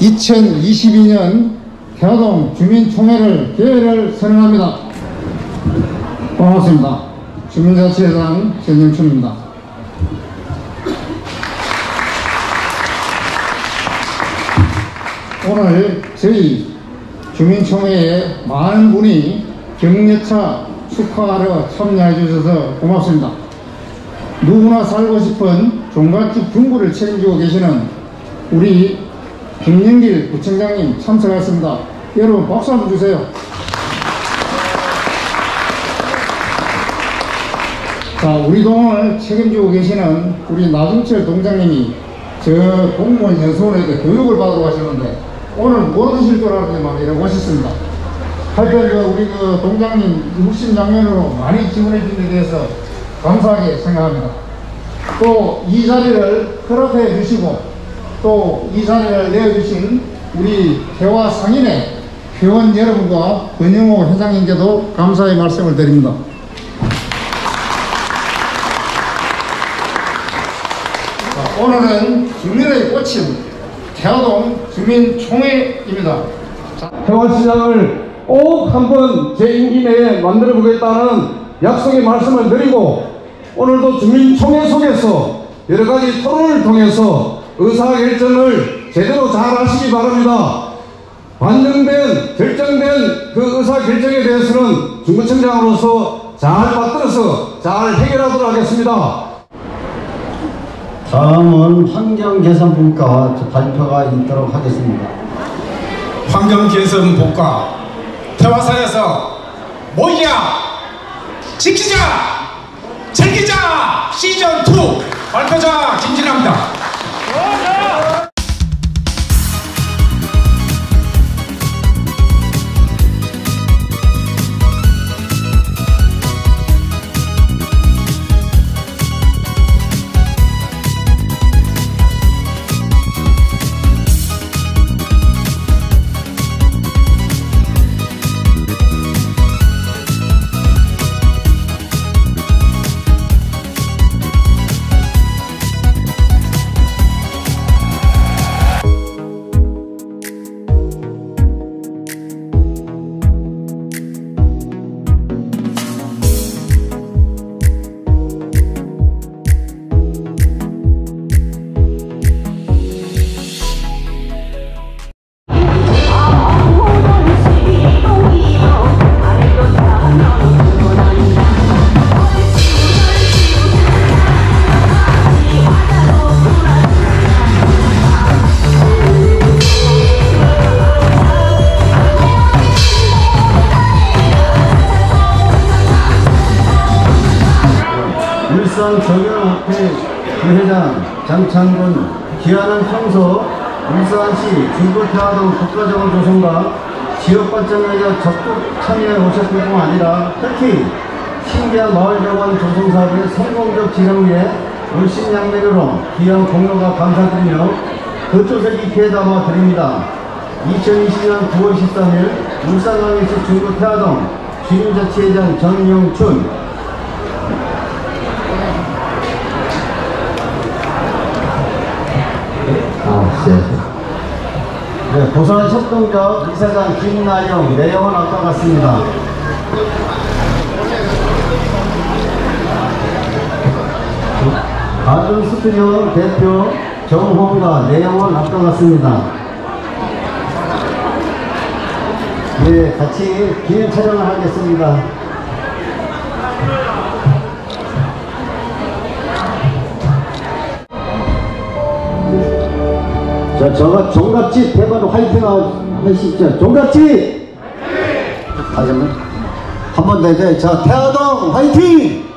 2022년 태화동 주민총회를 개회를 선언합니다. 고맙습니다. 주민자치회장 전영춘입니다. 오늘 저희 주민총회에 많은 분이 격려차 축하하러 참여해 주셔서 고맙습니다. 누구나 살고 싶은 종갓집 중구를 책임지고 계시는 우리 김영길 구청장님 참석하셨습니다. 여러분 박수 한번 주세요. 자, 우리 동을 책임지고 계시는 우리 나중철 동장님이 저 공무원 연수원에서 교육을 받으러 가시는데 오늘 뭐 드실 줄 알았더니만 이러고 오셨습니다. 하여튼 그 우리 그 동장님 묵신 장면으로 많이 지원해 주신 데 대해서 감사하게 생각합니다. 또 이 자리를 허락해 주시고 또 이 자리를 내어주신 우리 대화 상인의 회원 여러분과 권영호 회장님께도 감사의 말씀을 드립니다. 자, 오늘은 주민의 꽃인 태화동 주민총회입니다. 자, 태화시장을 꼭 한번 제 임기 내에 만들어 보겠다는 약속의 말씀을 드리고 오늘도 주민총회 속에서 여러 가지 토론을 통해서 의사결정을 제대로 잘 하시기 바랍니다. 반영된, 결정된 그 의사결정에 대해서는 중구청장으로서 잘 받들어서 잘 해결하도록 하겠습니다. 다음은 환경개선분과 발표가 있도록 하겠습니다. 환경개선 복과 태화사에서 모이자 지키자 즐기자 시즌2 발표자 김진아입니다 울산 정영학회 부회장 장창근 기아는 평소 울산시 중부태화동 국가정원 조성과 지역발전에 적극 참여해 오셨을 뿐 아니라 특히 신기한 마을정원 조성 사업의 성공적 진행 위해 울신양면으로 귀한 공로가 감사드리며 그쪽에 깊이 담아 드립니다. 2020년 9월 13일 울산광역시 중부태화동 주민자치회장 정영춘 네. 네, 부산 협동적 이사장 김나영 내용은 아까 같습니다. 가준 스튜디오 대표 정홍과 내용은 아까 같습니다. 네, 같이 기념 촬영을 하겠습니다. 자, 저가 종갓집 대만 화이팅 하시죠. 종갓집! 다시 한 번. 한번 더, 네. 자, 태화동 화이팅!